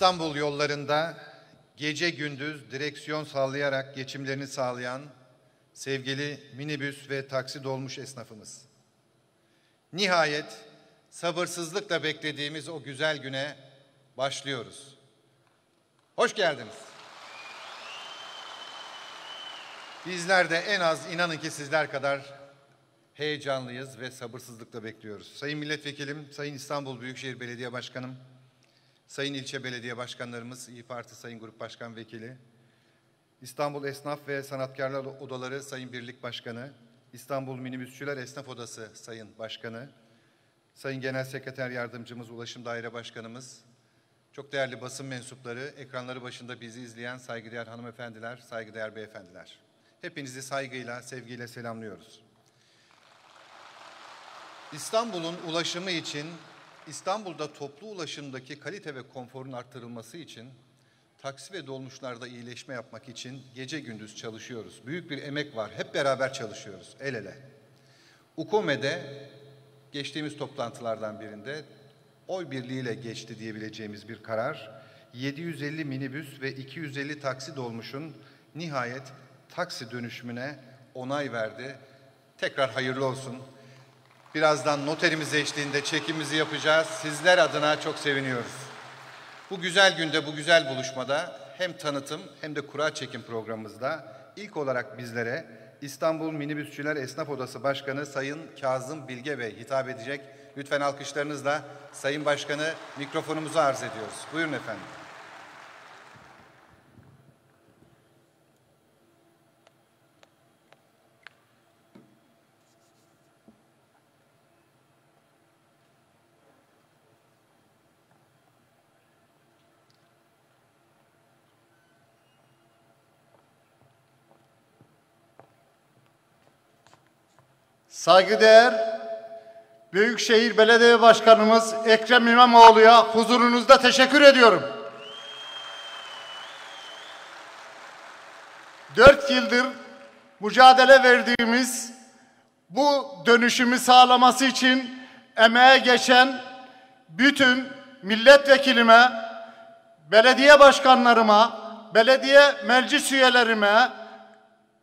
İstanbul yollarında gece gündüz direksiyon sallayarak geçimlerini sağlayan sevgili minibüs ve taksi dolmuş esnafımız. Nihayet sabırsızlıkla beklediğimiz o güzel güne başlıyoruz. Hoş geldiniz. Bizler de en az inanın ki sizler kadar heyecanlıyız ve sabırsızlıkla bekliyoruz. Sayın Milletvekilim, Sayın İstanbul Büyükşehir Belediye Başkanım, Sayın İlçe Belediye Başkanlarımız, İyi Parti Sayın Grup Başkan Vekili, İstanbul Esnaf ve Sanatkarlar Odaları Sayın Birlik Başkanı, İstanbul Minibüsçüler Esnaf Odası Sayın Başkanı, Sayın Genel Sekreter Yardımcımız, Ulaşım Daire Başkanımız, çok değerli basın mensupları, ekranları başında bizi izleyen saygıdeğer hanımefendiler, saygıdeğer beyefendiler. Hepinizi saygıyla, sevgiyle selamlıyoruz. İstanbul'un ulaşımı için, İstanbul'da toplu ulaşımdaki kalite ve konforun arttırılması için, taksi ve dolmuşlarda iyileşme yapmak için gece gündüz çalışıyoruz. Büyük bir emek var. Hep beraber çalışıyoruz, el ele. UKOME'de geçtiğimiz toplantılardan birinde oy birliğiyle geçti diyebileceğimiz bir karar. 750 minibüs ve 250 taksi dolmuşun nihayet taksi dönüşümüne onay verdi. Tekrar hayırlı olsun. Birazdan noterimiz eşliğinde çekimizi yapacağız. Sizler adına çok seviniyoruz. Bu güzel günde, bu güzel buluşmada hem tanıtım hem de kura çekim programımızda ilk olarak bizlere İstanbul Minibüsçüler Esnaf Odası Başkanı Sayın Kazım Bilge Bey hitap edecek. Lütfen alkışlarınızla Sayın Başkanı mikrofonumuzu arz ediyoruz. Buyurun efendim. Saygıdeğer Büyükşehir Belediye Başkanımız Ekrem İmamoğlu'ya huzurunuzda teşekkür ediyorum. Dört yıldır mücadele verdiğimiz bu dönüşümü sağlaması için emeğe geçen bütün milletvekilime, belediye başkanlarıma, belediye meclis üyelerime,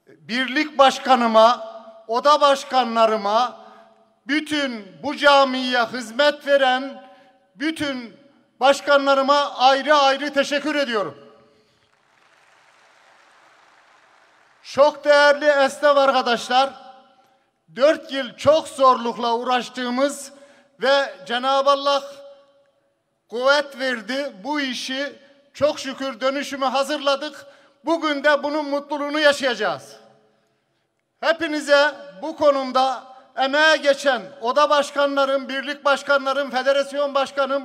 birlik başkanıma, oda başkanlarıma, bütün bu camiye hizmet veren bütün başkanlarıma ayrı ayrı teşekkür ediyorum. Çok değerli esnaf arkadaşlar, dört yıl çok zorlukla uğraştığımız ve Cenab-ı Allah kuvvet verdi. Bu işi çok şükür dönüşümü hazırladık. Bugün de bunun mutluluğunu yaşayacağız. Hepinize bu konumda emeğe geçen oda başkanlarım, birlik başkanlarım, federasyon başkanım,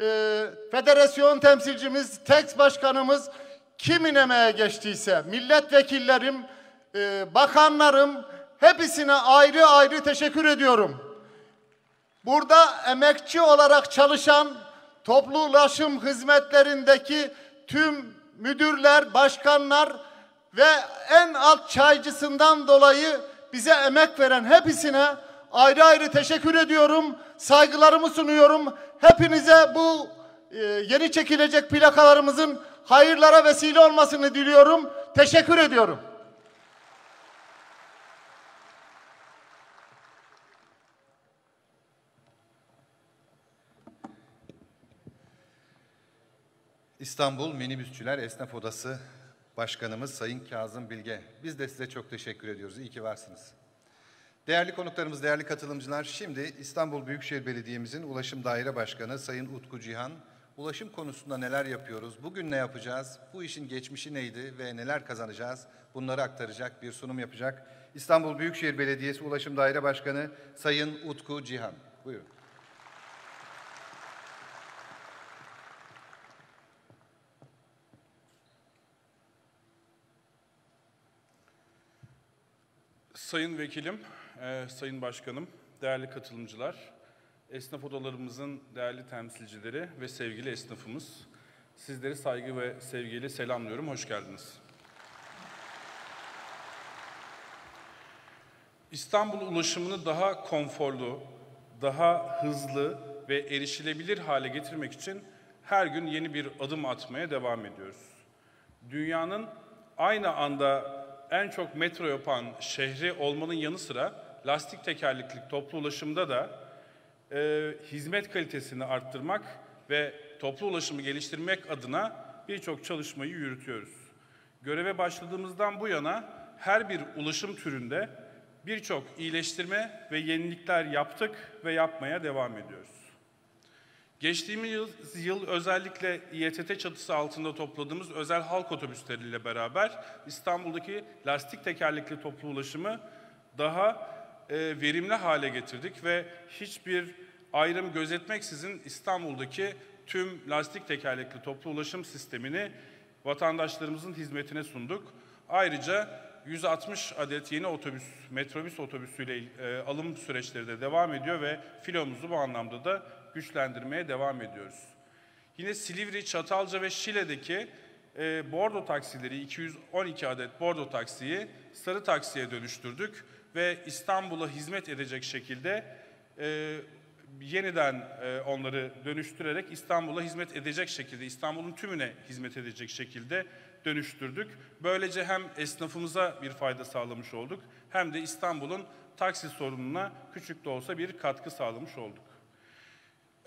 e, federasyon temsilcimiz, TEX başkanımız kimin emeğe geçtiyse, milletvekillerim, e, bakanlarım hepsine ayrı ayrı teşekkür ediyorum. Burada emekçi olarak çalışan toplu ulaşım hizmetlerindeki tüm müdürler, başkanlar ve en alt çaycısından dolayı bize emek veren hepsine ayrı ayrı teşekkür ediyorum. Saygılarımı sunuyorum. Hepinize bu e, yeni çekilecek plakalarımızın hayırlara vesile olmasını diliyorum. Teşekkür ediyorum. İstanbul Minibüsçüler Esnaf Odası Başkanımız Sayın Kazım Bilge. Biz de size çok teşekkür ediyoruz. İyi ki varsınız. Değerli konuklarımız, değerli katılımcılar, şimdi İstanbul Büyükşehir Belediye'mizin Ulaşım Daire Başkanı Sayın Utku Cihan, ulaşım konusunda neler yapıyoruz, bugün ne yapacağız, bu işin geçmişi neydi ve neler kazanacağız bunları aktaracak, bir sunum yapacak. İstanbul Büyükşehir Belediyesi Ulaşım Daire Başkanı Sayın Utku Cihan. Buyurun. Sayın Vekilim, e, Sayın Başkanım, değerli katılımcılar, esnaf odalarımızın değerli temsilcileri ve sevgili esnafımız, sizleri saygı ve sevgiyle selamlıyorum, hoş geldiniz. İstanbul ulaşımını daha konforlu, daha hızlı ve erişilebilir hale getirmek için her gün yeni bir adım atmaya devam ediyoruz. Dünyanın aynı anda en çok metro yapan şehri olmanın yanı sıra lastik tekerlekli toplu ulaşımda da e, hizmet kalitesini arttırmak ve toplu ulaşımı geliştirmek adına birçok çalışmayı yürütüyoruz. Göreve başladığımızdan bu yana her bir ulaşım türünde birçok iyileştirme ve yenilikler yaptık ve yapmaya devam ediyoruz. Geçtiğimiz yıl, yıl özellikle İETT çatısı altında topladığımız özel halk otobüsleriyle beraber İstanbul'daki lastik tekerlekli toplu ulaşımı daha e, verimli hale getirdik ve hiçbir ayrım gözetmeksizin İstanbul'daki tüm lastik tekerlekli toplu ulaşım sistemini vatandaşlarımızın hizmetine sunduk. Ayrıca 160 adet yeni otobüs, metrobüs otobüsüyle e, alım süreçleri de devam ediyor ve filomuzu bu anlamda da güçlendirmeye devam ediyoruz. Yine Silivri, Çatalca ve Şile'deki e, bordo taksileri 212 adet bordo taksiyi sarı taksiye dönüştürdük ve İstanbul'a hizmet edecek şekilde e, yeniden e, onları dönüştürerek İstanbul'a hizmet edecek şekilde, İstanbul'un tümüne hizmet edecek şekilde dönüştürdük. Böylece hem esnafımıza bir fayda sağlamış olduk hem de İstanbul'un taksi sorununa küçük de olsa bir katkı sağlamış olduk.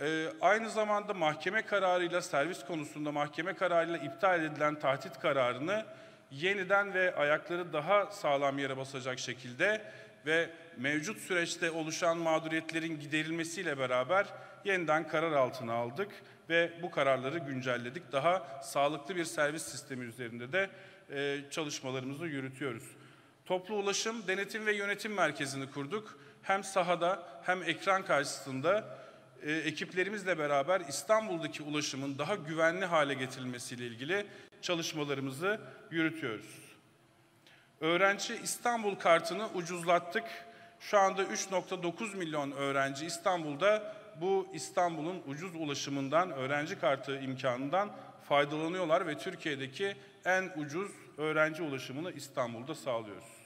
Ee, aynı zamanda mahkeme kararıyla servis konusunda mahkeme kararıyla iptal edilen tahdit kararını yeniden ve ayakları daha sağlam yere basacak şekilde ve mevcut süreçte oluşan mağduriyetlerin giderilmesiyle beraber yeniden karar altına aldık ve bu kararları güncelledik. Daha sağlıklı bir servis sistemi üzerinde de e, çalışmalarımızı yürütüyoruz. Toplu ulaşım denetim ve yönetim merkezini kurduk. Hem sahada hem ekran karşısında e, ekiplerimizle beraber İstanbul'daki ulaşımın daha güvenli hale getirilmesiyle ilgili çalışmalarımızı yürütüyoruz. Öğrenci İstanbul kartını ucuzlattık. Şu anda 3.9 milyon öğrenci İstanbul'da bu İstanbul'un ucuz ulaşımından, öğrenci kartı imkanından faydalanıyorlar ve Türkiye'deki en ucuz öğrenci ulaşımını İstanbul'da sağlıyoruz.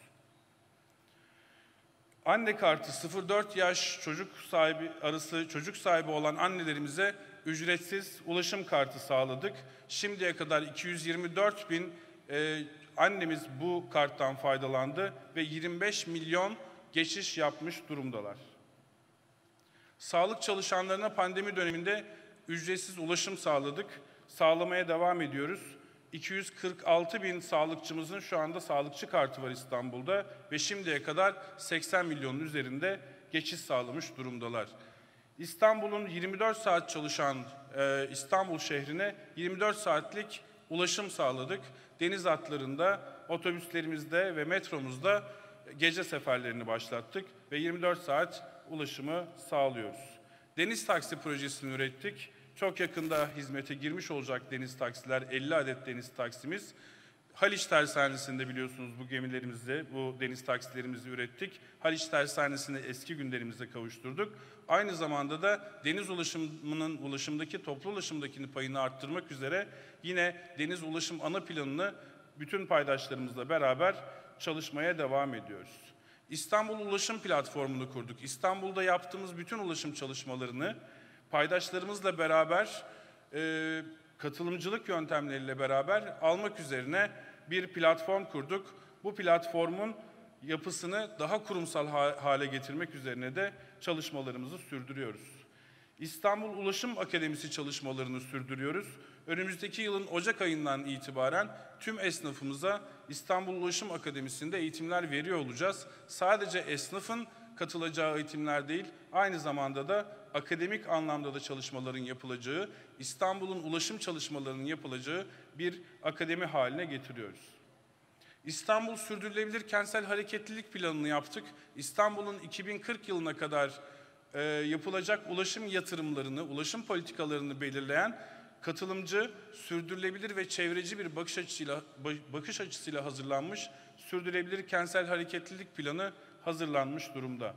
Anne kartı 0-4 yaş çocuk sahibi arası çocuk sahibi olan annelerimize ücretsiz ulaşım kartı sağladık. Şimdiye kadar 224 bin e, annemiz bu karttan faydalandı ve 25 milyon geçiş yapmış durumdalar. Sağlık çalışanlarına pandemi döneminde ücretsiz ulaşım sağladık. Sağlamaya devam ediyoruz. 246 bin sağlıkçımızın şu anda sağlıkçı kartı var İstanbul'da ve şimdiye kadar 80 milyonun üzerinde geçiş sağlamış durumdalar. İstanbul'un 24 saat çalışan e, İstanbul şehrine 24 saatlik ulaşım sağladık. Deniz hatlarında, otobüslerimizde ve metromuzda gece seferlerini başlattık ve 24 saat ulaşımı sağlıyoruz. Deniz taksi projesini ürettik. Çok yakında hizmete girmiş olacak deniz taksiler, 50 adet deniz taksimiz. Haliç Tersanesi'nde biliyorsunuz bu gemilerimizde, bu deniz taksilerimizi ürettik. Haliç Tersanesi'ni eski günlerimize kavuşturduk. Aynı zamanda da deniz ulaşımının ulaşımdaki toplu ulaşımdaki payını arttırmak üzere yine deniz ulaşım ana planını bütün paydaşlarımızla beraber çalışmaya devam ediyoruz. İstanbul Ulaşım Platformu'nu kurduk. İstanbul'da yaptığımız bütün ulaşım çalışmalarını paydaşlarımızla beraber e, katılımcılık yöntemleriyle beraber almak üzerine bir platform kurduk. Bu platformun yapısını daha kurumsal hale getirmek üzerine de çalışmalarımızı sürdürüyoruz. İstanbul Ulaşım Akademisi çalışmalarını sürdürüyoruz. Önümüzdeki yılın Ocak ayından itibaren tüm esnafımıza İstanbul Ulaşım Akademisi'nde eğitimler veriyor olacağız. Sadece esnafın katılacağı eğitimler değil, aynı zamanda da akademik anlamda da çalışmaların yapılacağı, İstanbul'un ulaşım çalışmalarının yapılacağı bir akademi haline getiriyoruz. İstanbul Sürdürülebilir Kentsel Hareketlilik Planı'nı yaptık. İstanbul'un 2040 yılına kadar e, yapılacak ulaşım yatırımlarını, ulaşım politikalarını belirleyen katılımcı, sürdürülebilir ve çevreci bir bakış açısıyla bakış açısıyla hazırlanmış sürdürülebilir kentsel hareketlilik planı hazırlanmış durumda.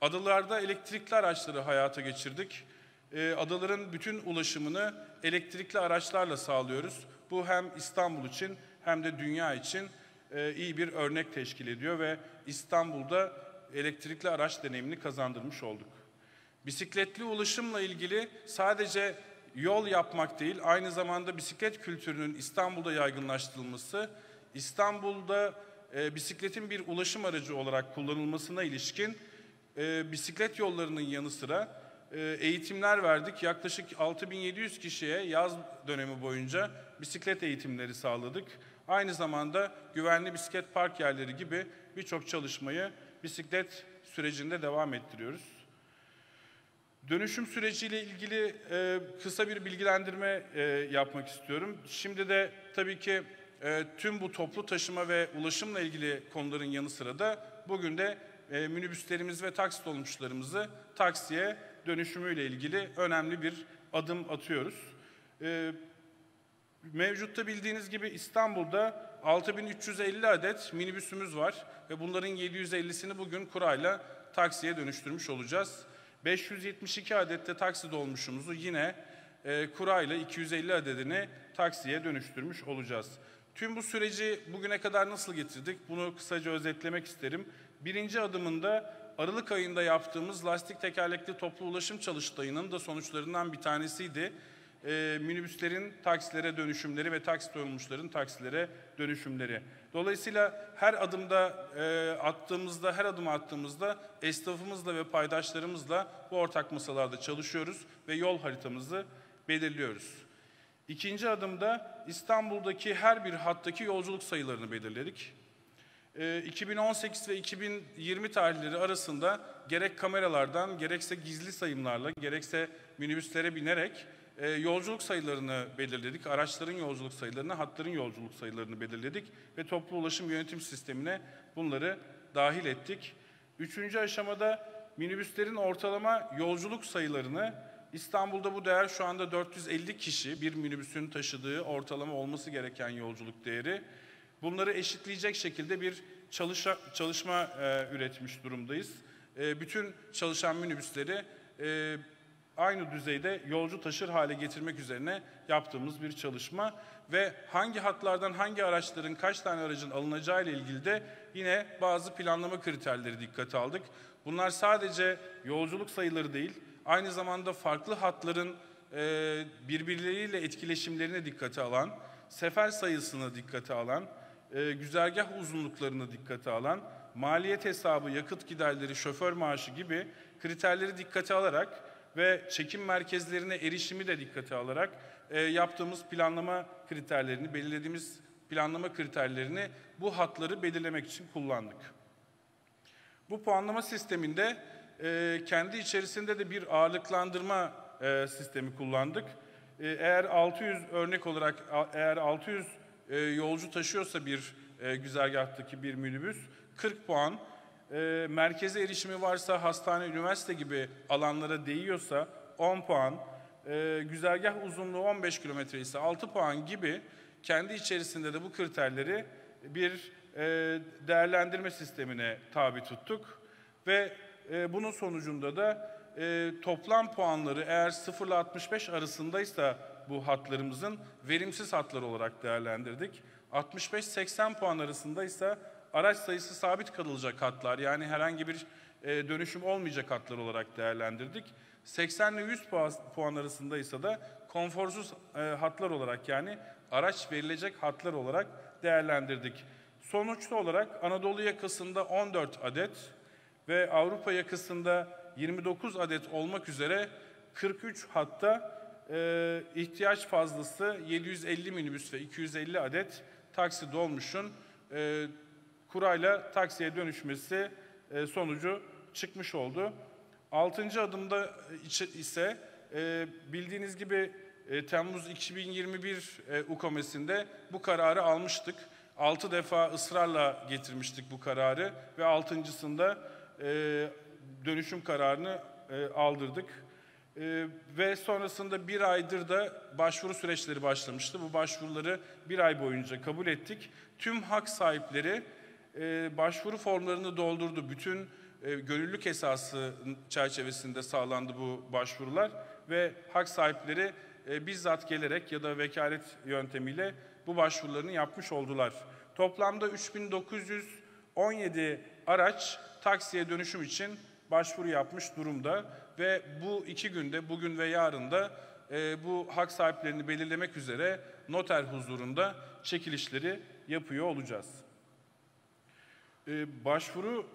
Adalarda elektrikli araçları hayata geçirdik. E, adaların bütün ulaşımını elektrikli araçlarla sağlıyoruz. Bu hem İstanbul için hem de dünya için e, iyi bir örnek teşkil ediyor ve İstanbul'da elektrikli araç deneyimini kazandırmış olduk. Bisikletli ulaşımla ilgili sadece yol yapmak değil, aynı zamanda bisiklet kültürünün İstanbul'da yaygınlaştırılması, İstanbul'da e, bisikletin bir ulaşım aracı olarak kullanılmasına ilişkin e, bisiklet yollarının yanı sıra e, eğitimler verdik. Yaklaşık 6700 kişiye yaz dönemi boyunca bisiklet eğitimleri sağladık. Aynı zamanda güvenli bisiklet park yerleri gibi birçok çalışmayı bisiklet sürecinde devam ettiriyoruz. Dönüşüm süreciyle ilgili e, kısa bir bilgilendirme e, yapmak istiyorum. Şimdi de tabii ki e, tüm bu toplu taşıma ve ulaşımla ilgili konuların yanı sıra da bugün de e, minibüslerimiz ve taksi dolmuşlarımızı taksiye dönüşümüyle ilgili önemli bir adım atıyoruz. E, Mevcutta bildiğiniz gibi İstanbul'da 6350 adet minibüsümüz var ve bunların 750'sini bugün kurayla taksiye dönüştürmüş olacağız. 572 adette taksi dolmuşumuzu yine e, kurayla 250 adedini taksiye dönüştürmüş olacağız. Tüm bu süreci bugüne kadar nasıl getirdik? Bunu kısaca özetlemek isterim. Birinci adımında Aralık ayında yaptığımız lastik tekerlekli toplu ulaşım çalıştayının da sonuçlarından bir tanesiydi e, minibüslerin taksilere dönüşümleri ve taksi dolmuşların taksilere dönüşümleri. Dolayısıyla her adımda e, attığımızda, her adım attığımızda esnafımızla ve paydaşlarımızla bu ortak masalarda çalışıyoruz ve yol haritamızı belirliyoruz. İkinci adımda İstanbul'daki her bir hattaki yolculuk sayılarını belirledik. E, 2018 ve 2020 tarihleri arasında gerek kameralardan, gerekse gizli sayımlarla, gerekse minibüslere binerek e, yolculuk sayılarını belirledik. Araçların yolculuk sayılarını, hatların yolculuk sayılarını belirledik ve toplu ulaşım yönetim sistemine bunları dahil ettik. Üçüncü aşamada minibüslerin ortalama yolculuk sayılarını İstanbul'da bu değer şu anda 450 kişi bir minibüsün taşıdığı ortalama olması gereken yolculuk değeri. Bunları eşitleyecek şekilde bir çalışa, çalışma e, üretmiş durumdayız. E, bütün çalışan minibüsleri e, aynı düzeyde yolcu taşır hale getirmek üzerine yaptığımız bir çalışma ve hangi hatlardan hangi araçların kaç tane aracın alınacağı ile ilgili de yine bazı planlama kriterleri dikkate aldık. Bunlar sadece yolculuk sayıları değil, aynı zamanda farklı hatların e, birbirleriyle etkileşimlerine dikkate alan, sefer sayısını dikkate alan, e, güzergah uzunluklarını dikkate alan, maliyet hesabı, yakıt giderleri, şoför maaşı gibi kriterleri dikkate alarak ve çekim merkezlerine erişimi de dikkate alarak e, yaptığımız planlama kriterlerini, belirlediğimiz planlama kriterlerini bu hatları belirlemek için kullandık. Bu puanlama sisteminde e, kendi içerisinde de bir ağırlıklandırma e, sistemi kullandık. E, eğer 600 örnek olarak eğer 600 e, yolcu taşıyorsa bir e, güzergahtaki bir minibüs 40 puan, e, merkeze erişimi varsa hastane, üniversite gibi alanlara değiyorsa 10 puan, e, güzergah uzunluğu 15 kilometre ise 6 puan gibi kendi içerisinde de bu kriterleri bir e, değerlendirme sistemine tabi tuttuk. Ve e, bunun sonucunda da e, toplam puanları eğer 0 ile 65 arasındaysa bu hatlarımızın verimsiz hatlar olarak değerlendirdik. 65-80 puan arasındaysa araç sayısı sabit kalacak hatlar yani herhangi bir e, dönüşüm olmayacak hatlar olarak değerlendirdik. 80 ile 100 puan, puan arasındaysa da konforsuz e, hatlar olarak yani araç verilecek hatlar olarak değerlendirdik. Sonuçta olarak Anadolu yakasında 14 adet ve Avrupa yakasında 29 adet olmak üzere 43 hatta e, ihtiyaç fazlası 750 minibüs ve 250 adet taksi dolmuşun e, kurayla taksiye dönüşmesi e, sonucu çıkmış oldu. Altıncı adımda ise e, bildiğiniz gibi e, Temmuz 2021 e, UKOMES'inde bu kararı almıştık. Altı defa ısrarla getirmiştik bu kararı ve altıncısında e, dönüşüm kararını e, aldırdık. E, ve sonrasında bir aydır da başvuru süreçleri başlamıştı. Bu başvuruları bir ay boyunca kabul ettik. Tüm hak sahipleri e, başvuru formlarını doldurdu. Bütün e, gönüllülük esası çerçevesinde sağlandı bu başvurular ve hak sahipleri e, bizzat gelerek ya da vekalet yöntemiyle bu başvurularını yapmış oldular. Toplamda 3917 araç taksiye dönüşüm için başvuru yapmış durumda ve bu iki günde, bugün ve yarın da e, bu hak sahiplerini belirlemek üzere noter huzurunda çekilişleri yapıyor olacağız. E, başvuru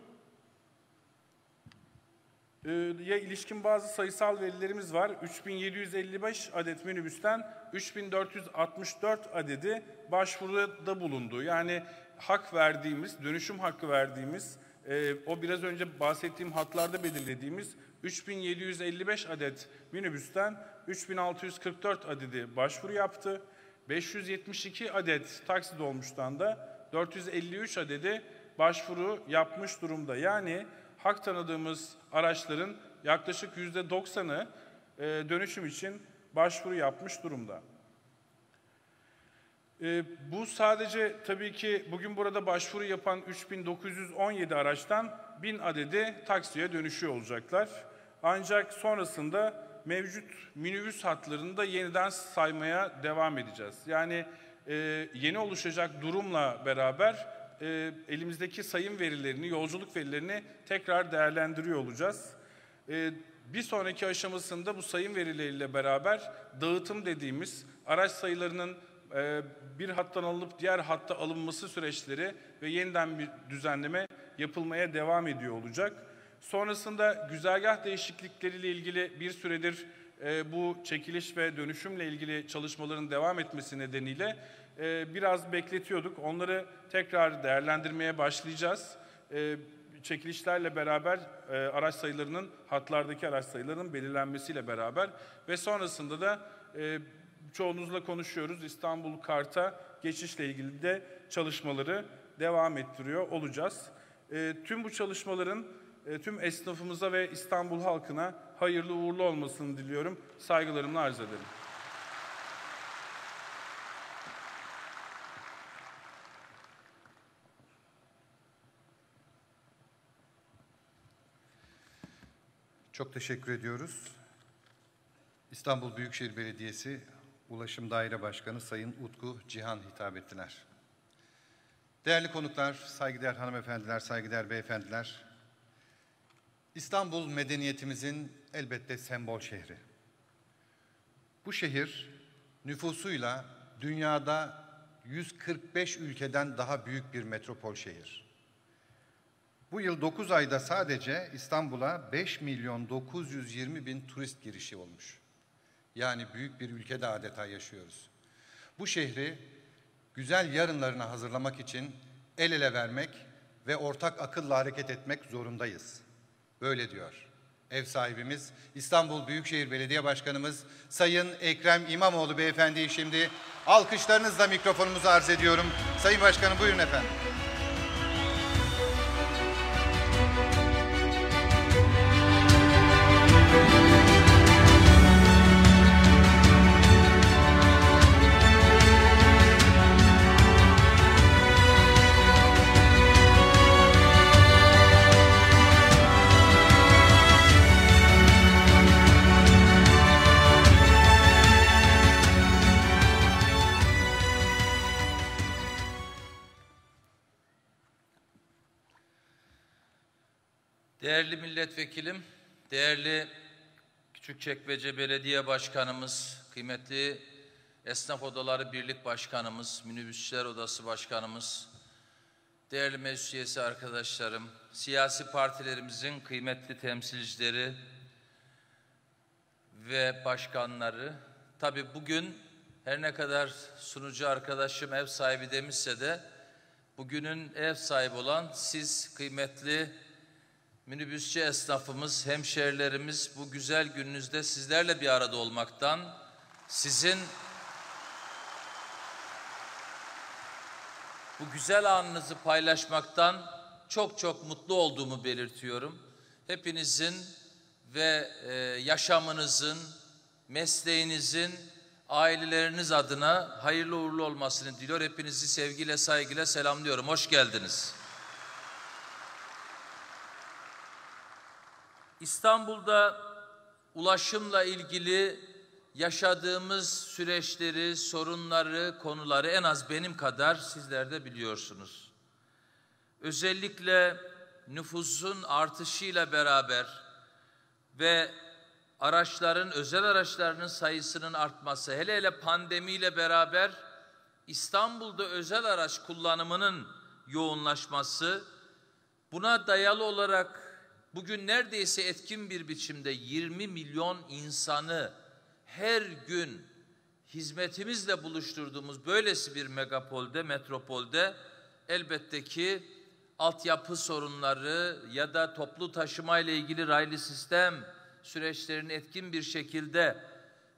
e, ya ilişkin bazı sayısal verilerimiz var. 3755 adet minibüsten 3464 adedi başvuruda bulundu. Yani hak verdiğimiz, dönüşüm hakkı verdiğimiz, e, o biraz önce bahsettiğim hatlarda belirlediğimiz 3755 adet minibüsten 3644 adedi başvuru yaptı. 572 adet taksi dolmuştan da 453 adedi başvuru yapmış durumda. Yani hak tanıdığımız araçların yaklaşık yüzde doksanı e, dönüşüm için başvuru yapmış durumda. E, bu sadece tabii ki bugün burada başvuru yapan 3917 araçtan 1000 adedi taksiye dönüşüyor olacaklar. Ancak sonrasında mevcut minibüs hatlarını da yeniden saymaya devam edeceğiz. Yani e, yeni oluşacak durumla beraber e, elimizdeki sayım verilerini, yolculuk verilerini tekrar değerlendiriyor olacağız. E, bir sonraki aşamasında bu sayım verileriyle beraber dağıtım dediğimiz araç sayılarının bir hattan alınıp diğer hatta alınması süreçleri ve yeniden bir düzenleme yapılmaya devam ediyor olacak. Sonrasında güzergah değişiklikleriyle ilgili bir süredir e, bu çekiliş ve dönüşümle ilgili çalışmaların devam etmesi nedeniyle e, biraz bekletiyorduk. Onları tekrar değerlendirmeye başlayacağız. E, çekilişlerle beraber araç sayılarının, hatlardaki araç sayılarının belirlenmesiyle beraber ve sonrasında da çoğunuzla konuşuyoruz. İstanbul Kart'a geçişle ilgili de çalışmaları devam ettiriyor olacağız. E, tüm bu çalışmaların e, tüm esnafımıza ve İstanbul halkına hayırlı uğurlu olmasını diliyorum. Saygılarımla arz ederim. Çok teşekkür ediyoruz. İstanbul Büyükşehir Belediyesi Ulaşım Daire Başkanı Sayın Utku Cihan hitap ettiler. Değerli konuklar, saygıdeğer hanımefendiler, saygıdeğer beyefendiler, İstanbul medeniyetimizin elbette sembol şehri. Bu şehir nüfusuyla dünyada 145 ülkeden daha büyük bir metropol şehir. Bu yıl 9 ayda sadece İstanbul'a 5 milyon 920 bin turist girişi olmuş. Yani büyük bir ülkede adeta yaşıyoruz. Bu şehri güzel yarınlarına hazırlamak için el ele vermek ve ortak akılla hareket etmek zorundayız. Böyle diyor. Ev sahibimiz İstanbul Büyükşehir Belediye Başkanımız Sayın Ekrem İmamoğlu Beyefendi'yi şimdi alkışlarınızla mikrofonumuzu arz ediyorum. Sayın Başkanım buyurun efendim. Değerli milletvekilim, değerli Küçükçekmece Belediye Başkanımız, kıymetli Esnaf Odaları Birlik Başkanımız, Minibüsçüler Odası Başkanımız, değerli meclis üyesi arkadaşlarım, siyasi partilerimizin kıymetli temsilcileri ve başkanları. Tabii bugün her ne kadar sunucu arkadaşım ev sahibi demişse de bugünün ev sahibi olan siz kıymetli minibüsçü esnafımız, hemşerilerimiz bu güzel gününüzde sizlerle bir arada olmaktan, sizin bu güzel anınızı paylaşmaktan çok çok mutlu olduğumu belirtiyorum. Hepinizin ve e, yaşamınızın, mesleğinizin, aileleriniz adına hayırlı uğurlu olmasını diliyor. Hepinizi sevgiyle, saygıyla selamlıyorum. Hoş geldiniz. İstanbul'da ulaşımla ilgili yaşadığımız süreçleri, sorunları, konuları en az benim kadar sizler de biliyorsunuz. Özellikle nüfusun artışıyla beraber ve araçların, özel araçlarının sayısının artması, hele hele pandemiyle beraber İstanbul'da özel araç kullanımının yoğunlaşması, buna dayalı olarak bugün neredeyse etkin bir biçimde 20 milyon insanı her gün hizmetimizle buluşturduğumuz böylesi bir megapolde, metropolde elbette ki altyapı sorunları ya da toplu taşıma ile ilgili raylı sistem süreçlerinin etkin bir şekilde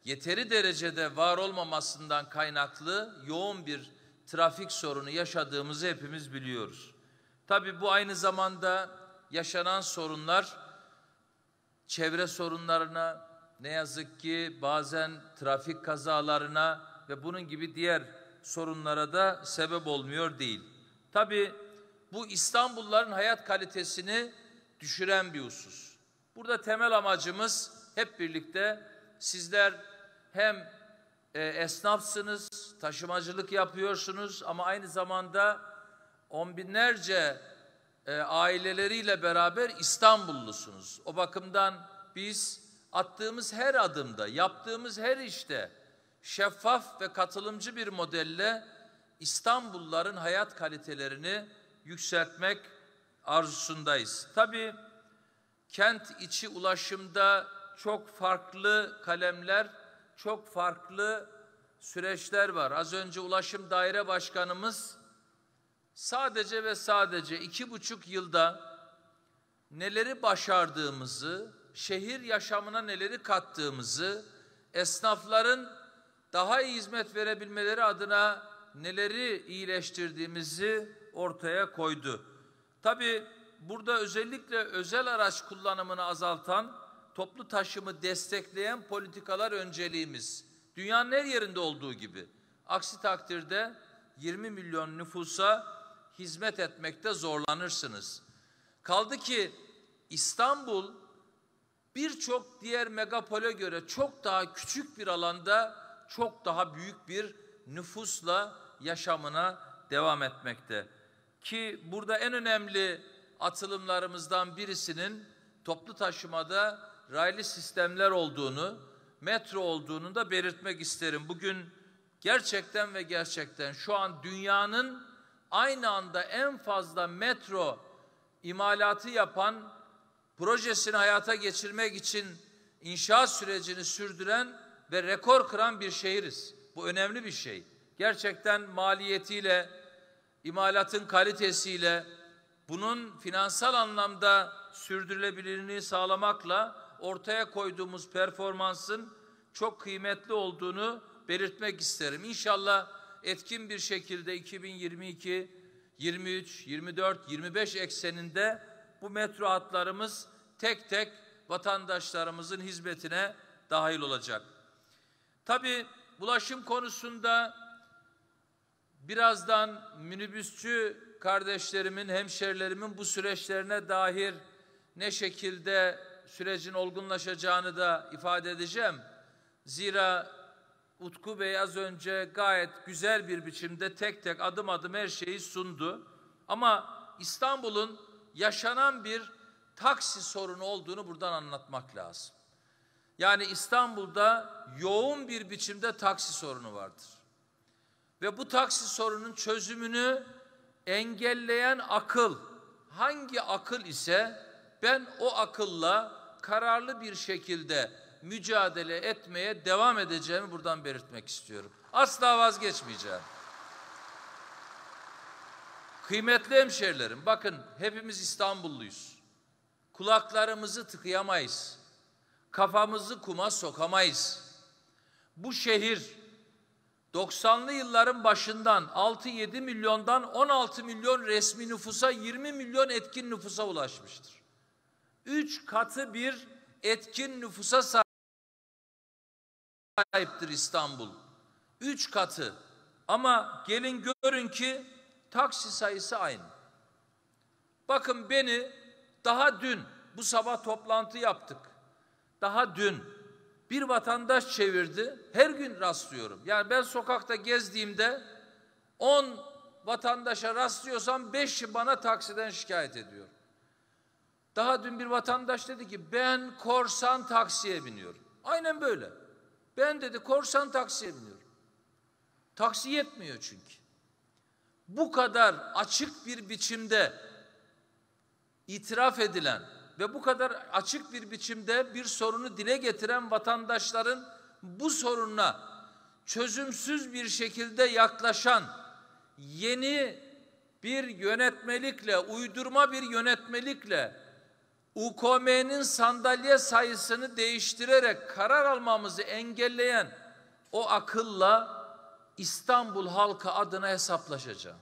yeteri derecede var olmamasından kaynaklı yoğun bir trafik sorunu yaşadığımızı hepimiz biliyoruz. Tabii bu aynı zamanda yaşanan sorunlar çevre sorunlarına, ne yazık ki bazen trafik kazalarına ve bunun gibi diğer sorunlara da sebep olmuyor değil. Tabii bu İstanbulluların hayat kalitesini düşüren bir husus. Burada temel amacımız hep birlikte sizler hem e, esnafsınız, taşımacılık yapıyorsunuz ama aynı zamanda on binlerce e, aileleriyle beraber İstanbullusunuz. O bakımdan biz attığımız her adımda, yaptığımız her işte şeffaf ve katılımcı bir modelle İstanbulluların hayat kalitelerini yükseltmek arzusundayız. Tabii kent içi ulaşımda çok farklı kalemler, çok farklı süreçler var. Az önce Ulaşım Daire Başkanımız sadece ve sadece iki buçuk yılda neleri başardığımızı, şehir yaşamına neleri kattığımızı, esnafların daha iyi hizmet verebilmeleri adına neleri iyileştirdiğimizi ortaya koydu. Tabii burada özellikle özel araç kullanımını azaltan, toplu taşımı destekleyen politikalar önceliğimiz. Dünyanın her yerinde olduğu gibi. Aksi takdirde 20 milyon nüfusa hizmet etmekte zorlanırsınız. Kaldı ki İstanbul birçok diğer megapole göre çok daha küçük bir alanda çok daha büyük bir nüfusla yaşamına devam etmekte. Ki burada en önemli atılımlarımızdan birisinin toplu taşımada raylı sistemler olduğunu, metro olduğunu da belirtmek isterim. Bugün gerçekten ve gerçekten şu an dünyanın aynı anda en fazla metro imalatı yapan projesini hayata geçirmek için inşaat sürecini sürdüren ve rekor kıran bir şehiriz. Bu önemli bir şey. Gerçekten maliyetiyle, imalatın kalitesiyle, bunun finansal anlamda sürdürülebilirliğini sağlamakla ortaya koyduğumuz performansın çok kıymetli olduğunu belirtmek isterim. İnşallah etkin bir şekilde 2022, 23, 24, 25 ekseninde bu metro hatlarımız tek tek vatandaşlarımızın hizmetine dahil olacak. Tabii bulaşım konusunda birazdan minibüsçü kardeşlerimin, hemşerilerimin bu süreçlerine dair ne şekilde sürecin olgunlaşacağını da ifade edeceğim. Zira Utku Bey az önce gayet güzel bir biçimde tek tek adım adım her şeyi sundu. Ama İstanbul'un yaşanan bir taksi sorunu olduğunu buradan anlatmak lazım. Yani İstanbul'da yoğun bir biçimde taksi sorunu vardır. Ve bu taksi sorunun çözümünü engelleyen akıl, hangi akıl ise ben o akılla kararlı bir şekilde mücadele etmeye devam edeceğimi buradan belirtmek istiyorum. Asla vazgeçmeyeceğim. Kıymetli hemşerilerim, bakın hepimiz İstanbulluyuz. Kulaklarımızı tıkayamayız. Kafamızı kuma sokamayız. Bu şehir 90'lı yılların başından 6-7 milyondan 16 milyon resmi nüfusa 20 milyon etkin nüfusa ulaşmıştır. Üç katı bir etkin nüfusa sahiptir İstanbul. Üç katı. Ama gelin görün ki taksi sayısı aynı. Bakın beni daha dün bu sabah toplantı yaptık. Daha dün bir vatandaş çevirdi. Her gün rastlıyorum. Yani ben sokakta gezdiğimde 10 vatandaşa rastlıyorsam 5'i bana taksiden şikayet ediyor. Daha dün bir vatandaş dedi ki ben korsan taksiye biniyorum. Aynen böyle. Ben dedi korsan taksiye biniyorum. Taksi yetmiyor çünkü. Bu kadar açık bir biçimde itiraf edilen ve bu kadar açık bir biçimde bir sorunu dile getiren vatandaşların bu sorununa çözümsüz bir şekilde yaklaşan yeni bir yönetmelikle, uydurma bir yönetmelikle UKM'nin sandalye sayısını değiştirerek karar almamızı engelleyen o akılla İstanbul halkı adına hesaplaşacağım.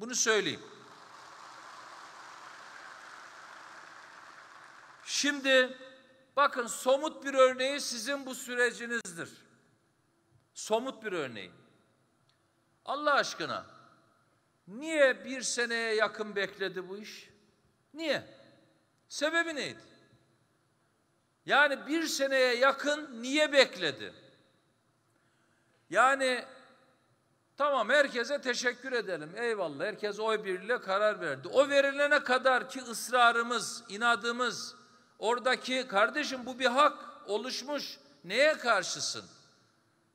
Bunu söyleyeyim. Şimdi bakın somut bir örneği sizin bu sürecinizdir. Somut bir örneği. Allah aşkına niye bir seneye yakın bekledi bu iş? Niye? Sebebi neydi? Yani bir seneye yakın niye bekledi? Yani tamam herkese teşekkür edelim. Eyvallah herkes oy birliğiyle karar verdi. O verilene kadar ki ısrarımız, inadımız, oradaki kardeşim bu bir hak oluşmuş. Neye karşısın?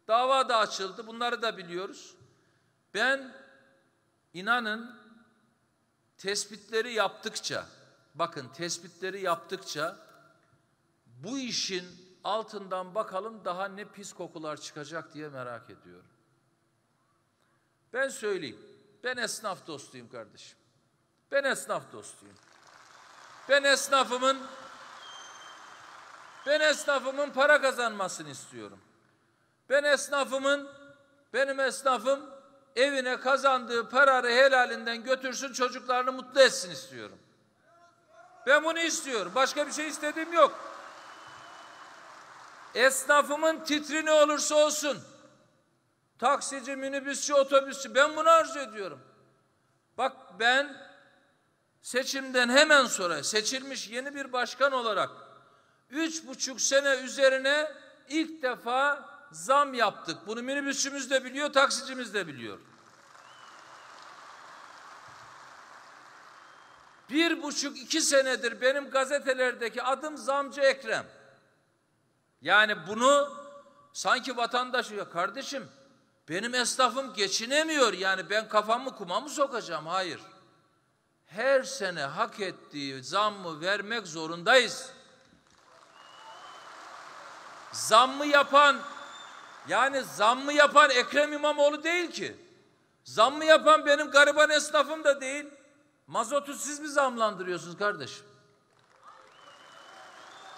Dava da açıldı. Bunları da biliyoruz. Ben inanın tespitleri yaptıkça bakın tespitleri yaptıkça bu işin altından bakalım daha ne pis kokular çıkacak diye merak ediyorum. Ben söyleyeyim. Ben esnaf dostuyum kardeşim. Ben esnaf dostuyum. Ben esnafımın ben esnafımın para kazanmasını istiyorum. Ben esnafımın benim esnafım evine kazandığı parayı helalinden götürsün çocuklarını mutlu etsin istiyorum. Ben bunu istiyorum. Başka bir şey istediğim yok. Esnafımın titri ne olursa olsun. Taksici, minibüsçü, otobüsçü ben bunu arzu ediyorum. Bak ben seçimden hemen sonra seçilmiş yeni bir başkan olarak üç buçuk sene üzerine ilk defa zam yaptık. Bunu minibüsçümüz de biliyor, taksicimiz de biliyor. Bir buçuk iki senedir benim gazetelerdeki adım Zamcı Ekrem. Yani bunu sanki vatandaş ya kardeşim benim esnafım geçinemiyor yani ben kafamı kuma mı sokacağım? Hayır. Her sene hak ettiği zammı vermek zorundayız. Zammı yapan yani zammı yapan Ekrem İmamoğlu değil ki. Zammı yapan benim gariban esnafım da değil. Mazotu siz mi zamlandırıyorsunuz kardeşim?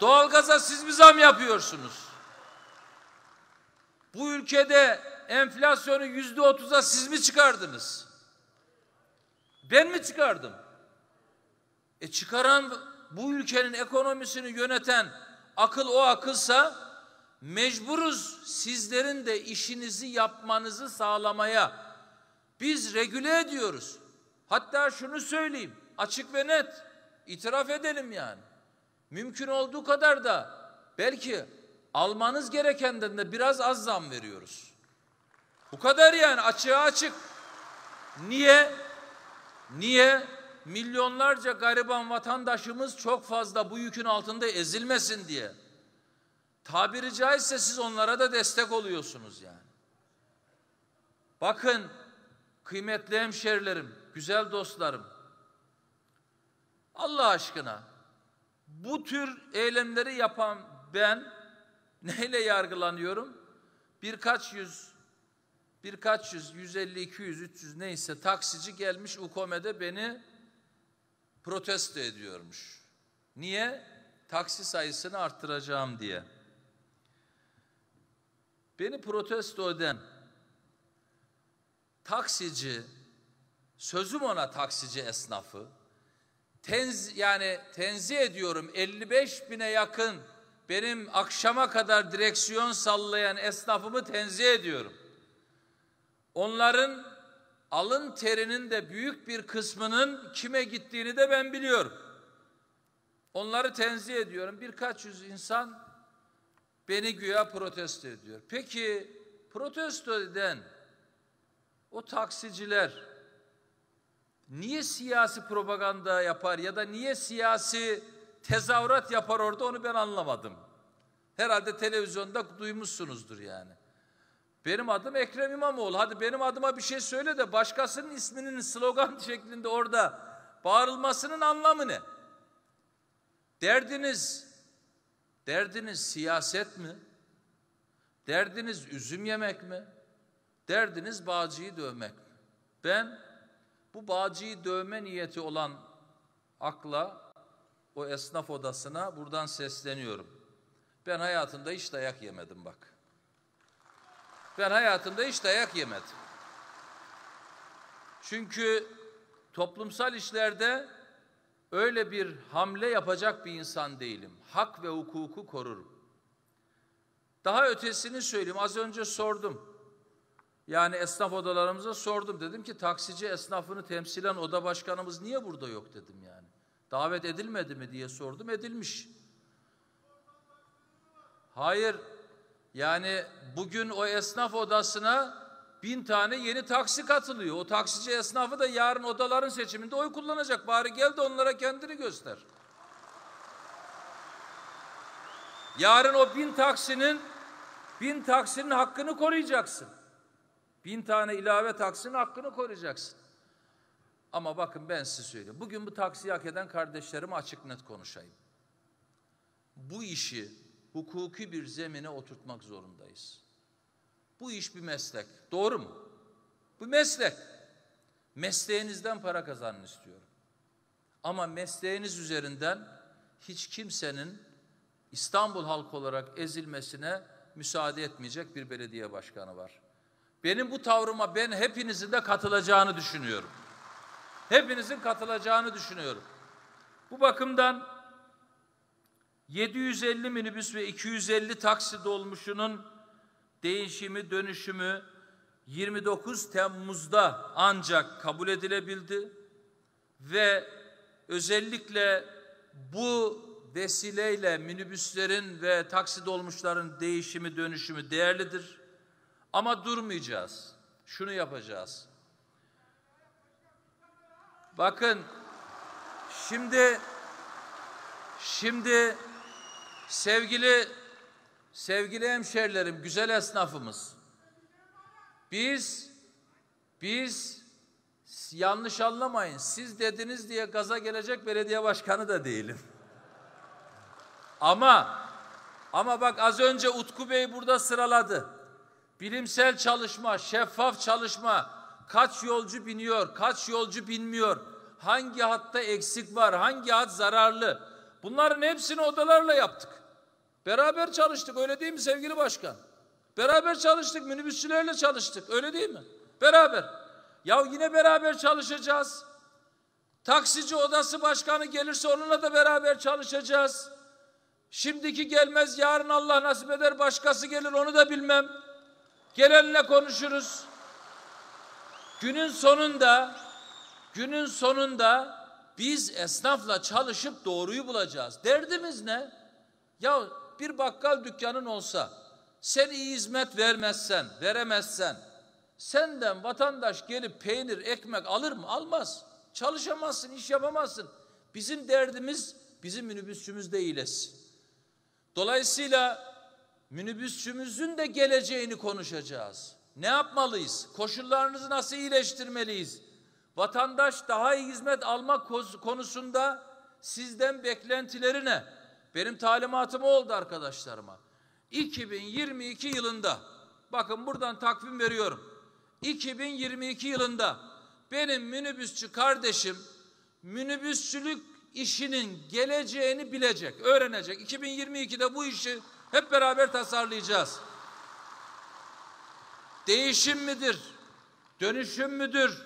Doğalgaza siz mi zam yapıyorsunuz? Bu ülkede enflasyonu yüzde otuza siz mi çıkardınız? Ben mi çıkardım? E çıkaran bu ülkenin ekonomisini yöneten akıl o akılsa mecburuz sizlerin de işinizi yapmanızı sağlamaya. Biz regüle ediyoruz. Hatta şunu söyleyeyim açık ve net itiraf edelim yani. Mümkün olduğu kadar da belki almanız gerekenden de biraz az zam veriyoruz. Bu kadar yani açığa açık. Niye? Niye? Milyonlarca gariban vatandaşımız çok fazla bu yükün altında ezilmesin diye. Tabiri caizse siz onlara da destek oluyorsunuz yani. Bakın kıymetli hemşerilerim, güzel dostlarım. Allah aşkına bu tür eylemleri yapan ben neyle yargılanıyorum? Birkaç yüz, birkaç yüz, 150, 200, 300 neyse taksici gelmiş UKOME'de beni protesto ediyormuş. Niye? Taksi sayısını arttıracağım diye. Beni protesto eden taksici, sözüm ona taksici esnafı, tenz, yani tenzih ediyorum 55 bine yakın benim akşama kadar direksiyon sallayan esnafımı tenzih ediyorum. Onların alın terinin de büyük bir kısmının kime gittiğini de ben biliyorum. Onları tenzih ediyorum. Birkaç yüz insan beni güya protesto ediyor. Peki protesto eden o taksiciler niye siyasi propaganda yapar ya da niye siyasi tezahürat yapar orada onu ben anlamadım. Herhalde televizyonda duymuşsunuzdur yani. Benim adım Ekrem İmamoğlu. Hadi benim adıma bir şey söyle de başkasının isminin slogan şeklinde orada bağırılmasının anlamı ne? Derdiniz, derdiniz siyaset mi? Derdiniz üzüm yemek mi? Derdiniz bağcıyı dövmek mi? Ben bu bağcıyı dövme niyeti olan akla, o esnaf odasına buradan sesleniyorum. Ben hayatımda hiç dayak yemedim bak. Ben hayatımda hiç dayak yemedim. Çünkü toplumsal işlerde öyle bir hamle yapacak bir insan değilim. Hak ve hukuku korurum. Daha ötesini söyleyeyim. Az önce sordum. Yani esnaf odalarımıza sordum. Dedim ki taksici esnafını temsilen oda başkanımız niye burada yok dedim yani. Davet edilmedi mi diye sordum. Edilmiş. Hayır. Yani bugün o esnaf odasına bin tane yeni taksi katılıyor. O taksici esnafı da yarın odaların seçiminde oy kullanacak. Bari gel de onlara kendini göster. Yarın o bin taksinin bin taksinin hakkını koruyacaksın. Bin tane ilave taksinin hakkını koruyacaksın. Ama bakın ben size söyleyeyim. Bugün bu taksiyi hak eden kardeşlerime açık net konuşayım. Bu işi hukuki bir zemine oturtmak zorundayız. Bu iş bir meslek. Doğru mu? Bu meslek. Mesleğinizden para kazanın istiyorum. Ama mesleğiniz üzerinden hiç kimsenin İstanbul halkı olarak ezilmesine müsaade etmeyecek bir belediye başkanı var. Benim bu tavrıma ben hepinizin de katılacağını düşünüyorum. Hepinizin katılacağını düşünüyorum. Bu bakımdan 750 minibüs ve 250 taksi dolmuşunun değişimi, dönüşümü 29 Temmuz'da ancak kabul edilebildi ve özellikle bu vesileyle minibüslerin ve taksi dolmuşların değişimi, dönüşümü değerlidir. Ama durmayacağız. Şunu yapacağız. Bakın şimdi şimdi sevgili sevgili hemşerilerim, güzel esnafımız. Biz biz yanlış anlamayın. Siz dediniz diye gaza gelecek belediye başkanı da değilim. Ama ama bak az önce Utku Bey burada sıraladı. Bilimsel çalışma, şeffaf çalışma, kaç yolcu biniyor, kaç yolcu binmiyor, hangi hatta eksik var, hangi hat zararlı. Bunların hepsini odalarla yaptık. Beraber çalıştık öyle değil mi sevgili başkan? Beraber çalıştık, minibüsçülerle çalıştık öyle değil mi? Beraber. Ya yine beraber çalışacağız. Taksici odası başkanı gelirse onunla da beraber çalışacağız. Şimdiki gelmez yarın Allah nasip eder başkası gelir onu da bilmem. Gelenle konuşuruz. Günün sonunda günün sonunda biz esnafla çalışıp doğruyu bulacağız. Derdimiz ne? Ya bir bakkal dükkanın olsa sen iyi hizmet vermezsen, veremezsen senden vatandaş gelip peynir, ekmek alır mı? Almaz. Çalışamazsın, iş yapamazsın. Bizim derdimiz bizim minibüsçümüz de iyileşsin. Dolayısıyla minibüsçümüzün de geleceğini konuşacağız. Ne yapmalıyız? Koşullarınızı nasıl iyileştirmeliyiz? Vatandaş daha iyi hizmet almak konusunda sizden beklentileri ne? Benim talimatım oldu arkadaşlarıma. 2022 yılında bakın buradan takvim veriyorum. 2022 yılında benim minibüsçü kardeşim minibüsçülük işinin geleceğini bilecek, öğrenecek. 2022'de bu işi hep beraber tasarlayacağız. Değişim midir? Dönüşüm müdür?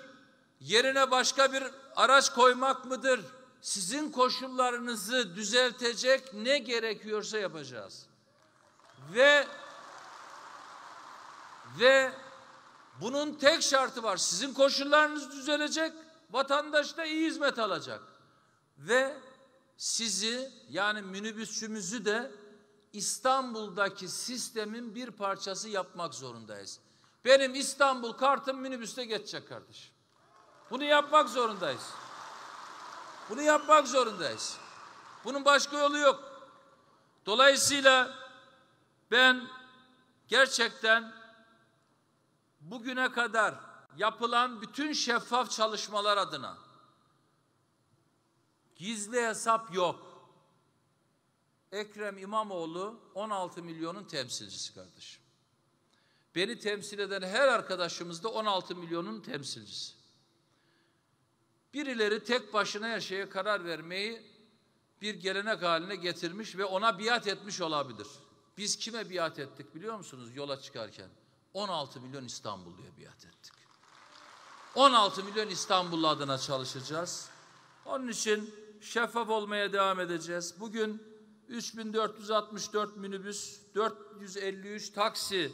Yerine başka bir araç koymak mıdır? Sizin koşullarınızı düzeltecek ne gerekiyorsa yapacağız. Ve ve bunun tek şartı var. Sizin koşullarınız düzelecek, vatandaş da iyi hizmet alacak. Ve sizi yani minibüsçümüzü de İstanbul'daki sistemin bir parçası yapmak zorundayız. Benim İstanbul kartım minibüste geçecek kardeşim. Bunu yapmak zorundayız. Bunu yapmak zorundayız. Bunun başka yolu yok. Dolayısıyla ben gerçekten bugüne kadar yapılan bütün şeffaf çalışmalar adına gizli hesap yok. Ekrem İmamoğlu 16 milyonun temsilcisi kardeşim. Beni temsil eden her arkadaşımız da 16 milyonun temsilcisi. Birileri tek başına her şeye karar vermeyi bir gelenek haline getirmiş ve ona biat etmiş olabilir. Biz kime biat ettik biliyor musunuz yola çıkarken? 16 milyon İstanbulluya biat ettik. 16 milyon İstanbullu adına çalışacağız. Onun için şeffaf olmaya devam edeceğiz. Bugün 3464 minibüs, 453 taksi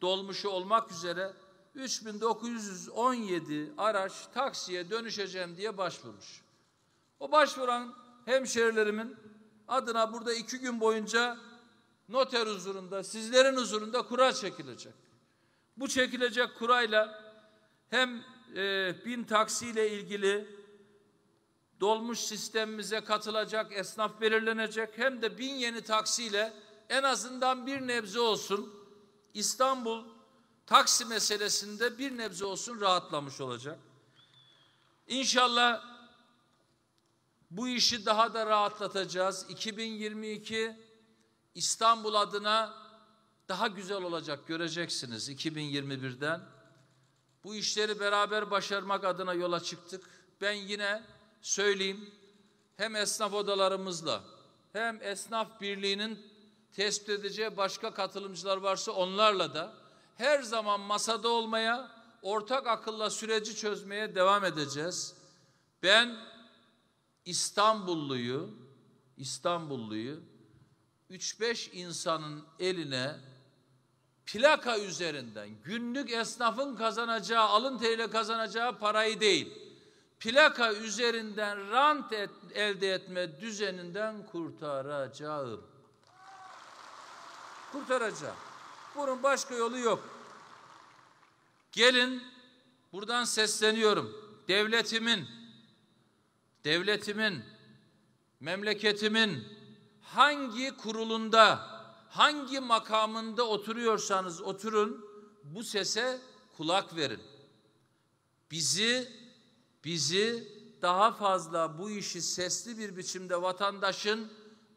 dolmuşu olmak üzere 3917 araç taksiye dönüşeceğim diye başvurmuş. O başvuran hemşerilerimin adına burada iki gün boyunca noter huzurunda, sizlerin huzurunda kura çekilecek. Bu çekilecek kurayla hem e, bin taksiyle ilgili dolmuş sistemimize katılacak esnaf belirlenecek hem de bin yeni taksiyle en azından bir nebze olsun İstanbul taksi meselesinde bir nebze olsun rahatlamış olacak. İnşallah bu işi daha da rahatlatacağız. 2022 İstanbul adına daha güzel olacak göreceksiniz 2021'den. Bu işleri beraber başarmak adına yola çıktık. Ben yine söyleyeyim hem esnaf odalarımızla hem esnaf birliğinin tespit edeceği başka katılımcılar varsa onlarla da her zaman masada olmaya, ortak akılla süreci çözmeye devam edeceğiz. Ben İstanbulluyu, İstanbulluyu 3-5 insanın eline plaka üzerinden günlük esnafın kazanacağı, alın teriyle kazanacağı parayı değil, plaka üzerinden rant et, elde etme düzeninden kurtaracağım. Kurtaracağım. Bunun başka yolu yok. Gelin buradan sesleniyorum. Devletimin, devletimin, memleketimin hangi kurulunda, hangi makamında oturuyorsanız oturun, bu sese kulak verin. Bizi bizi daha fazla bu işi sesli bir biçimde vatandaşın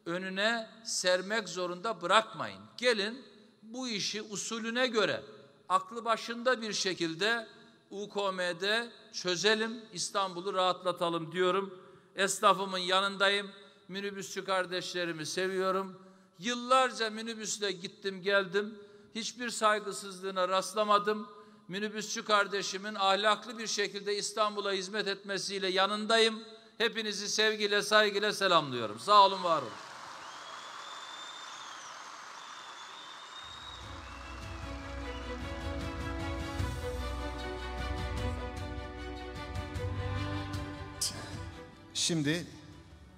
önüne sermek zorunda bırakmayın. Gelin bu işi usulüne göre aklı başında bir şekilde UKM'de çözelim, İstanbul'u rahatlatalım diyorum. Esnafımın yanındayım. Minibüsçü kardeşlerimi seviyorum. Yıllarca minibüsle gittim geldim. Hiçbir saygısızlığına rastlamadım minibüsçü kardeşimin ahlaklı bir şekilde İstanbul'a hizmet etmesiyle yanındayım. Hepinizi sevgiyle, saygıyla selamlıyorum. Sağ olun, var olun. Şimdi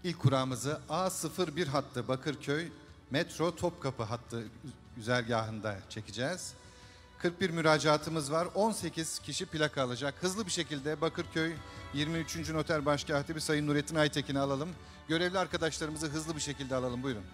ilk kuramızı A01 hattı Bakırköy Metro Topkapı hattı güzergahında çekeceğiz. 41 müracaatımız var. 18 kişi plaka alacak. Hızlı bir şekilde Bakırköy 23. Noter Başkatibi Sayın Nurettin Aytekin'i alalım. Görevli arkadaşlarımızı hızlı bir şekilde alalım. Buyurun.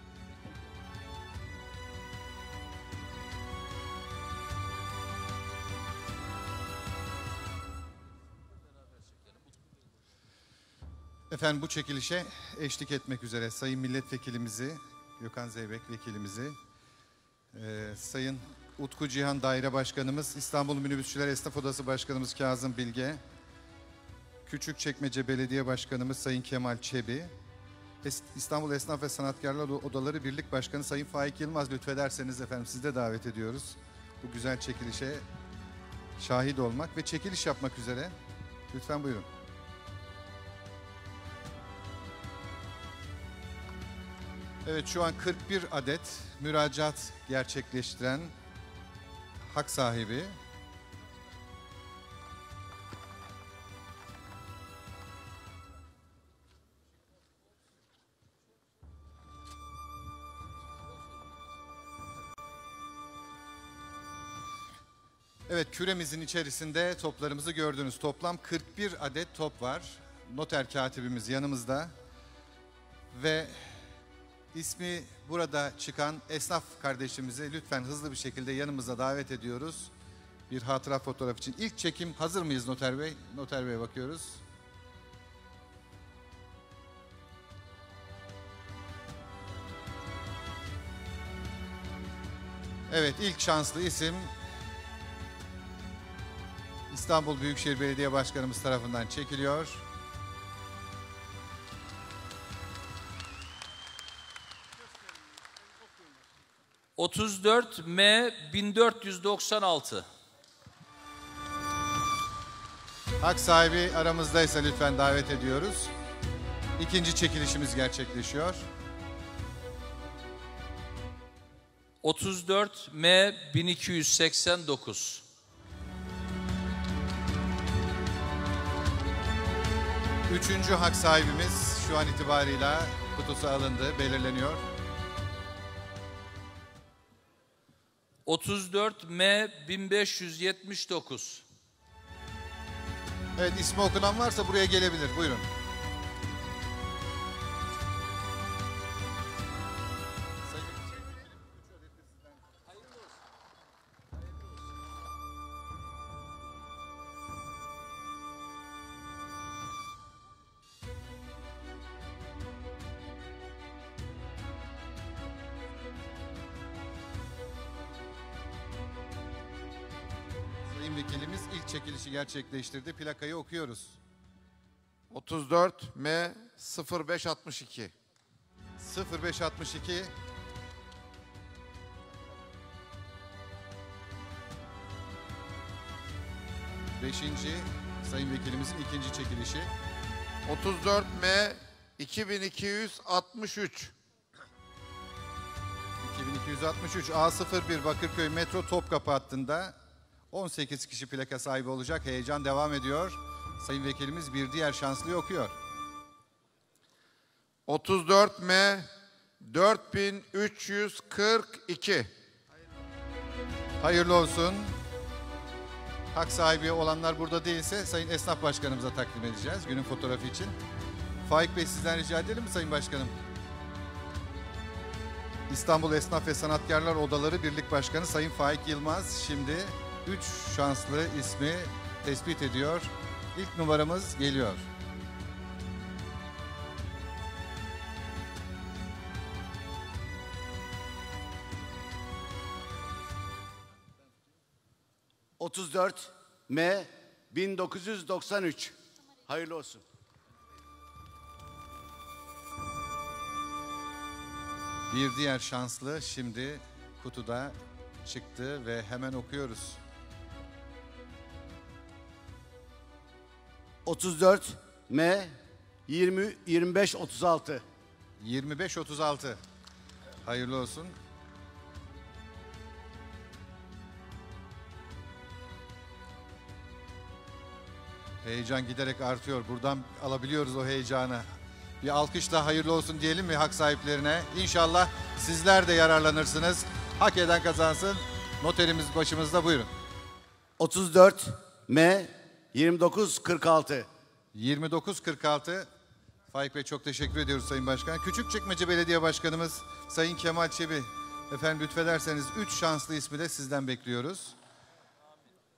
Efendim bu çekilişe eşlik etmek üzere Sayın Milletvekilimizi, Gökhan Zeybek Vekilimizi, e, Sayın Utku Cihan Daire Başkanımız, İstanbul Minibüsçüler Esnaf Odası Başkanımız Kazım Bilge, Küçükçekmece Belediye Başkanımız Sayın Kemal Çebi, İstanbul Esnaf ve Sanatkarlar Odaları Birlik Başkanı Sayın Faik Yılmaz lütfederseniz efendim siz de davet ediyoruz. Bu güzel çekilişe şahit olmak ve çekiliş yapmak üzere. Lütfen buyurun. Evet şu an 41 adet müracaat gerçekleştiren hak sahibi. Evet küremizin içerisinde toplarımızı gördünüz. Toplam 41 adet top var. Noter katibimiz yanımızda. Ve İsmi burada çıkan esnaf kardeşimizi lütfen hızlı bir şekilde yanımıza davet ediyoruz. Bir hatıra fotoğraf için. İlk çekim hazır mıyız Noter Bey? Noter Bey'e bakıyoruz. Evet ilk şanslı isim İstanbul Büyükşehir Belediye Başkanımız tarafından çekiliyor. Otuz dört M 1496. Hak sahibi aramızdaysa lütfen davet ediyoruz. İkinci çekilişimiz gerçekleşiyor. 34 M 1289. Üçüncü hak sahibimiz şu an itibarıyla kutusu alındı, belirleniyor. 34 M 1579. Evet ismi okunan varsa buraya gelebilir. Buyurun. Sayın Vekilimiz ilk çekilişi gerçekleştirdi. Plakayı okuyoruz. 34 M 0562. 0562 Beşinci Sayın Vekilimizin ikinci çekilişi. 34 M 2263. 2263 A01 Bakırköy Metro Topkapı hattında 18 kişi plaka sahibi olacak. Heyecan devam ediyor. Sayın Vekilimiz bir diğer şanslıyı okuyor. 34 M 4342. Hayırlı olsun. Hak sahibi olanlar burada değilse Sayın Esnaf Başkanımıza takdim edeceğiz günün fotoğrafı için. Faik Bey sizden rica edelim mi Sayın Başkanım? İstanbul Esnaf ve Sanatkarlar Odaları Birlik Başkanı Sayın Faik Yılmaz şimdi 3 şanslı ismi tespit ediyor. İlk numaramız geliyor. ...34 M 1993. Hayırlı olsun. Bir diğer şanslı şimdi kutuda çıktı ve hemen okuyoruz. 34 M 20 25 36. 2536. Hayırlı olsun. Heyecan giderek artıyor. Buradan alabiliyoruz o heyecanı. Bir alkışla hayırlı olsun diyelim mi hak sahiplerine? İnşallah sizler de yararlanırsınız. Hak eden kazansın. Noterimiz başımızda buyurun. 34 M 29 46. 2946 Faik Bey çok teşekkür ediyoruz Sayın Başkan. Küçükçekmece Belediye Başkanımız Sayın Kemal Çebi. Efendim lütfederseniz 3 şanslı ismi de sizden bekliyoruz.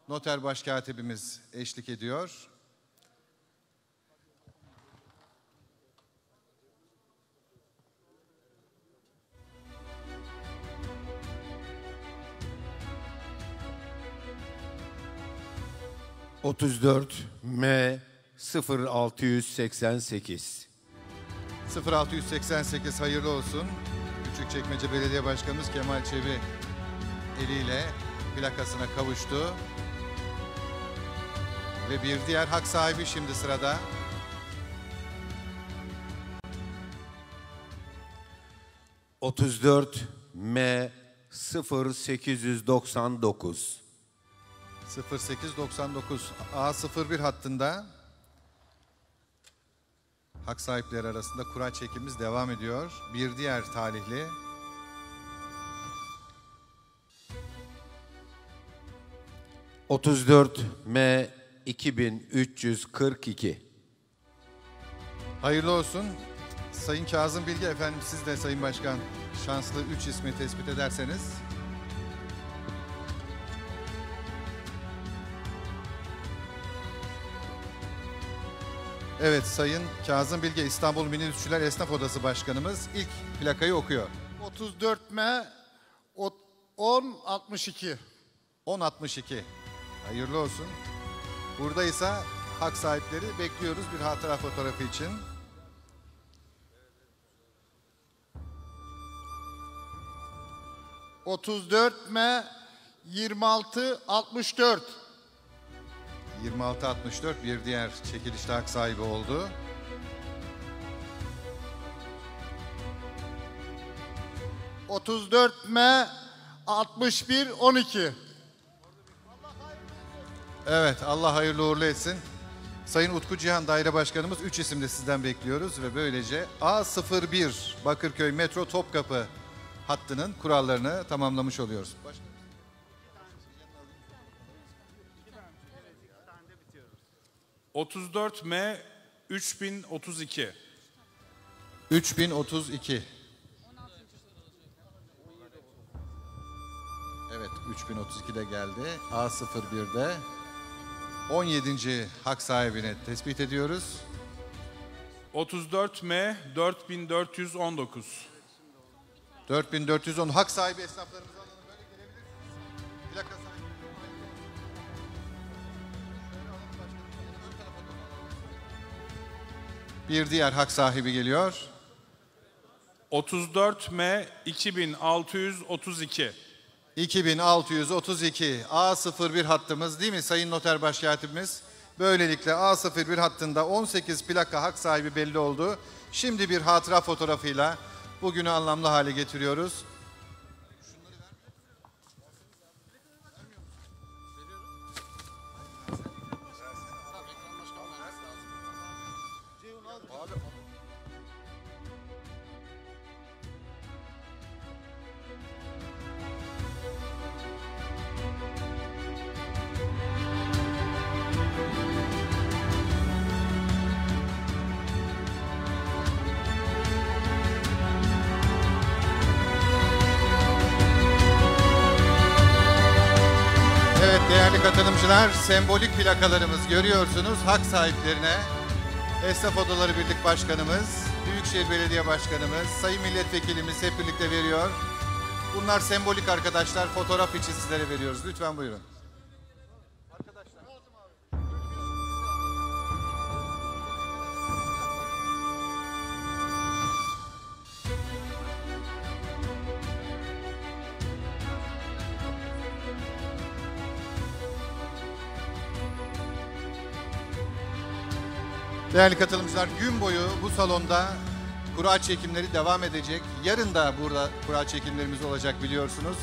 Noter Başkatibimiz eşlik ediyor. M 0688 0688 hayırlı olsun. Küçükçekmece Belediye Başkanımız Kemal Çebi eliyle plakasına kavuştu. Ve bir diğer hak sahibi şimdi sırada. M 0899 0899 A01 hattında hak sahipleri arasında kura çekimimiz devam ediyor. Bir diğer talihli 34 M 2342 hayırlı olsun. Sayın Kazım Bilge efendim siz de Sayın Başkan şanslı 3 ismi tespit ederseniz. Evet Sayın Kazım Bilge İstanbul Minibüsçüler Esnaf Odası Başkanımız ilk plakayı okuyor. 34 M 10 62. 1062. Hayırlı olsun. Buradaysa hak sahipleri bekliyoruz bir hatıra fotoğrafı için. Otuz dört M 26 64. 26.64 bir diğer çekilişte hak sahibi oldu. Otuz dört M altmış bir on iki. Evet Allah hayırlı uğurlu etsin. Sayın Utku Cihan Daire Başkanımız 3 isimde sizden bekliyoruz ve böylece A01 Bakırköy Metro Topkapı hattının kurallarını tamamlamış oluyoruz. Başka... 34M 3032. 3032. Evet 3032'de geldi. A01'de 17. hak sahibini tespit ediyoruz. 34M 4419. 4410 hak sahibi esnaflarımız alalım böyle gelebilir. Plakası Bir diğer hak sahibi geliyor. 34 M 2632. 2632 A01 hattımız değil mi Sayın Noter Başkatibimiz? Böylelikle A01 hattında 18 plaka hak sahibi belli oldu. Şimdi bir hatıra fotoğrafıyla bugünü anlamlı hale getiriyoruz. Katılımcılar, sembolik plakalarımız görüyorsunuz. Hak sahiplerine Esnaf Odaları Birlik Başkanımız, Büyükşehir Belediye Başkanımız, Sayın Milletvekilimiz hep birlikte veriyor. Bunlar sembolik arkadaşlar. Fotoğraf için sizlere veriyoruz. Lütfen buyurun. Değerli katılımcılar gün boyu bu salonda kura çekimleri devam edecek. Yarın da burada kura çekimlerimiz olacak biliyorsunuz.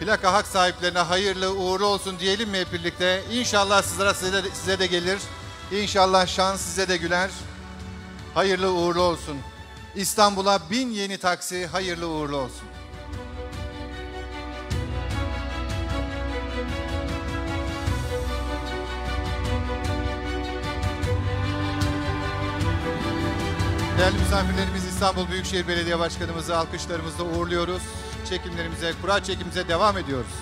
Plaka hak sahiplerine hayırlı uğurlu olsun diyelim mi hep birlikte? İnşallah sizlere size de, size de gelir. İnşallah şans size de güler. Hayırlı uğurlu olsun. İstanbul'a bin yeni taksi hayırlı uğurlu olsun. Değerli misafirlerimiz İstanbul Büyükşehir Belediye Başkanımızı alkışlarımızla uğurluyoruz. Çekimlerimize, kura çekimimize devam ediyoruz.